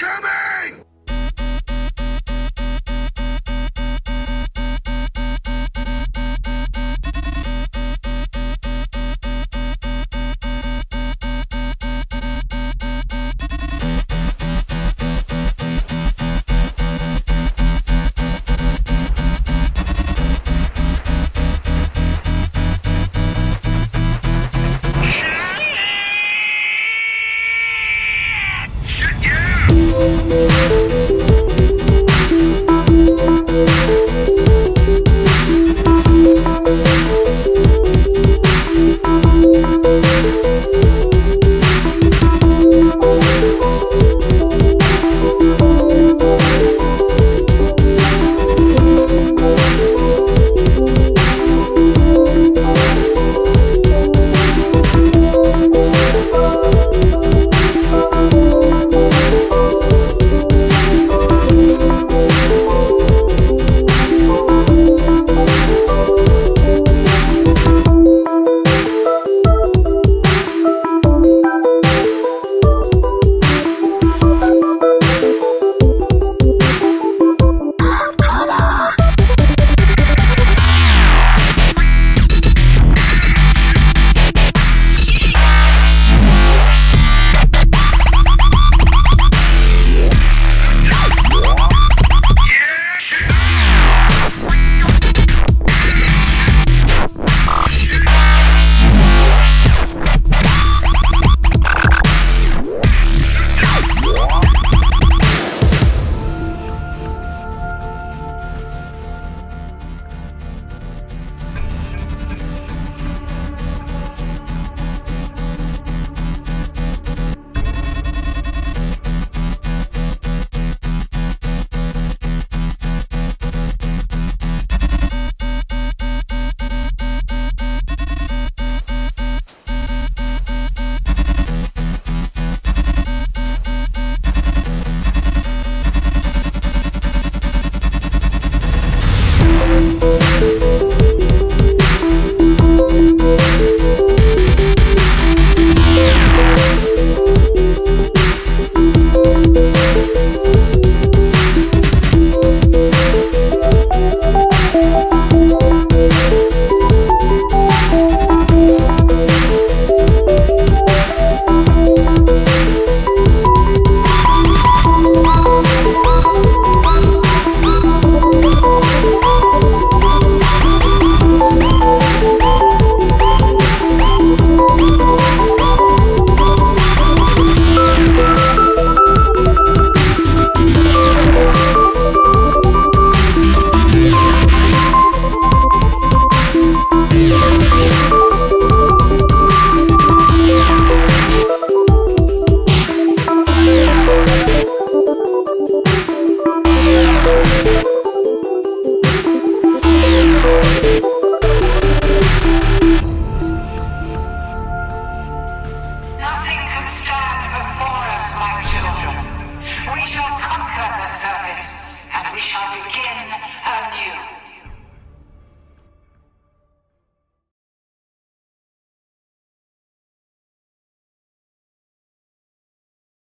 Come! Thank